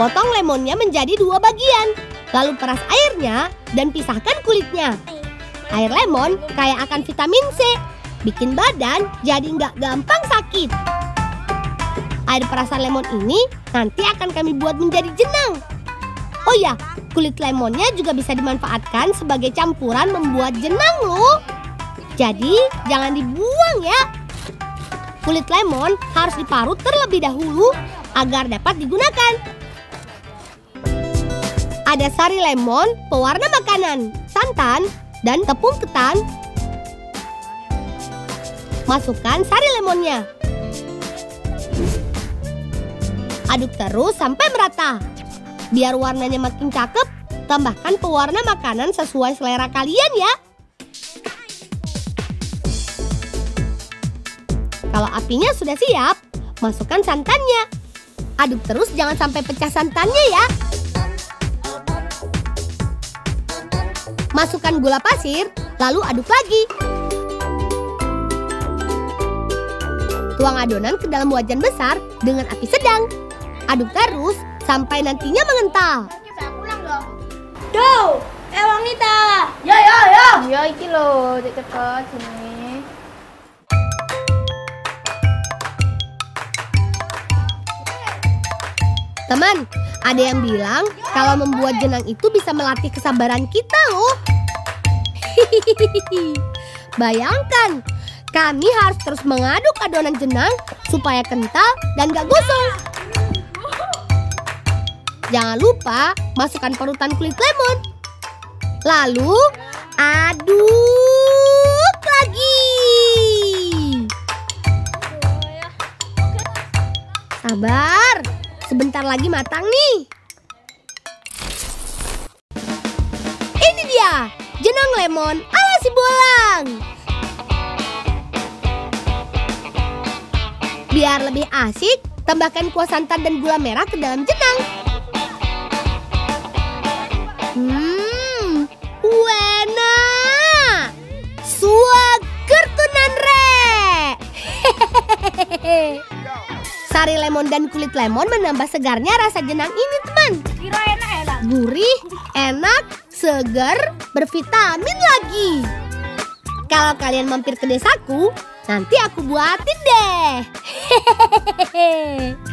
Potong lemonnya menjadi dua bagian. Lalu peras airnya dan pisahkan kulitnya. Air lemon kaya akan vitamin C. Bikin badan jadi nggak gampang sakit. Air perasan lemon ini nanti akan kami buat menjadi jenang. Oh ya, kulit lemonnya juga bisa dimanfaatkan sebagai campuran membuat jenang loh. Jadi jangan dibuang ya. Kulit lemon harus diparut terlebih dahulu agar dapat digunakan. Ada sari lemon, pewarna makanan, santan, dan tepung ketan. Masukkan sari lemonnya. Aduk terus sampai merata. Biar warnanya makin cakep, tambahkan pewarna makanan sesuai selera kalian ya. Kalau apinya sudah siap, masukkan santannya. Aduk terus jangan sampai pecah santannya ya. Masukkan gula pasir, lalu aduk lagi. Tuang adonan ke dalam wajan besar dengan api sedang. Aduk terus sampai nantinya mengental. Duh, eh wanita. Ya ya ya. Ya iki cek cepet sini. Teman, ada yang bilang kalau membuat jenang itu bisa melatih kesabaran kita loh. Bayangkan, kami harus terus mengaduk adonan jenang supaya kental dan gak gosong. Jangan lupa masukkan parutan kulit lemon. Lalu aduk lagi. Sabar, sebentar lagi matang nih. Ini dia, jenang lemon ala si bolang. Biar lebih asik, tambahkan kuah santan dan gula merah ke dalam jenang. Sari lemon dan kulit lemon menambah segarnya rasa jenang ini, teman. Kira enak enak. Gurih, enak, segar, bervitamin lagi. Kalau kalian mampir ke desaku, nanti aku buatin deh. Hehehe.